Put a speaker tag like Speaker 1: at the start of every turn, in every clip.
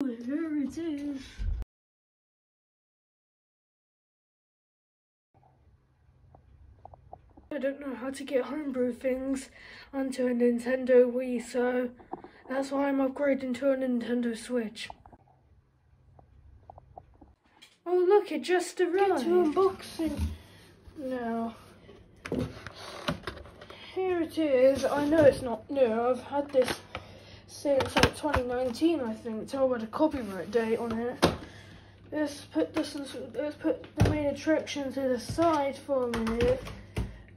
Speaker 1: Here it is. I don't know how to get homebrew things onto a Nintendo Wii, so that's why I'm upgrading to a Nintendo Switch. Oh look, it just arrived.
Speaker 2: Get to unboxing
Speaker 1: now. Here it is. I know it's not new. I've had this since like 2019, I think. Tell about the copyright date on it. Let's put this. Let's put the main attraction to the side for a minute,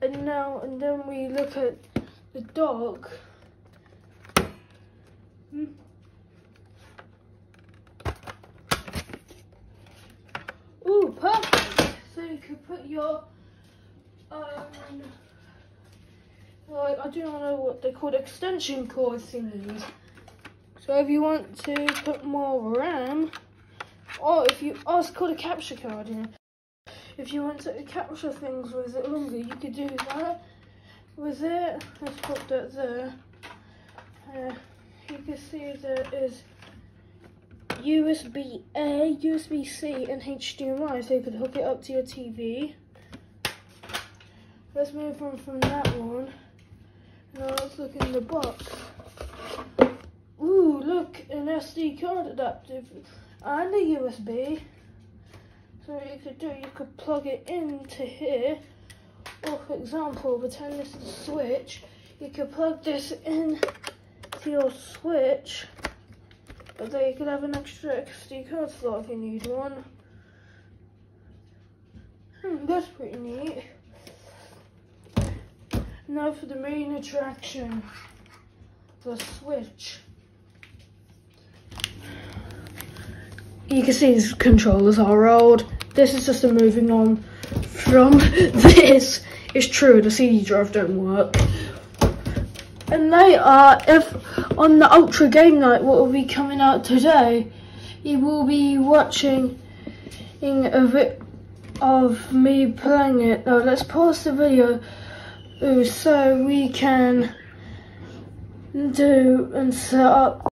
Speaker 1: and now and then we look at the dog. Hmm. Ooh, perfect. So you could put your um, like I do not know what they're called extension cord thingies. So if you want to put more RAM, or if you, oh, it's called a capture card. Yeah. If you want to capture things with it longer, you could do that with it. Let's put that there. Uh, you can see there is USB A, USB C, and HDMI, so you could hook it up to your TV. Let's move on from that one. Now let's look in the box. SD card adapter and a USB. So what you could do, you could plug it into here. Or for example, pretend this is a switch. You could plug this in to your switch. But then you could have an extra SD card slot if you need one. Hmm, that's pretty neat. Now for the main attraction, the switch. You can see these controllers are old. This is just a moving on from this. It's true, the CD drive don't work. And they are, if on the Ultra Game Night, what will be coming out today, you will be watching a bit of me playing it. Now let's pause the video so we can do and set up